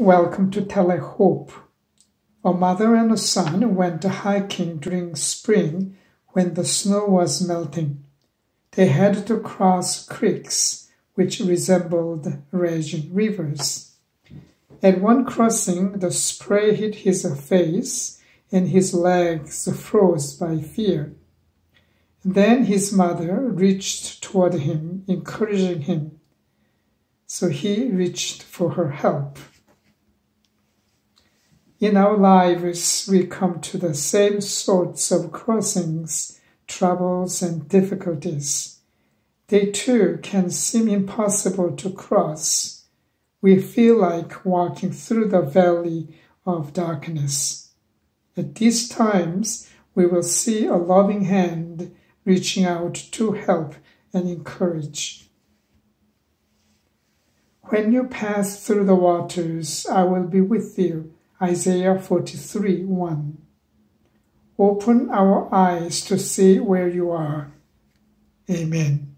Welcome to Telehope. A mother and a son went hiking during spring when the snow was melting. They had to cross creeks which resembled raging rivers. At one crossing, the spray hit his face and his legs froze by fear. Then his mother reached toward him, encouraging him. So he reached for her help. In our lives, we come to the same sorts of crossings, troubles, and difficulties. They too can seem impossible to cross. We feel like walking through the valley of darkness. At these times, we will see a loving hand reaching out to help and encourage. When you pass through the waters, I will be with you Isaiah 43 1. Open our eyes to see where you are. Amen.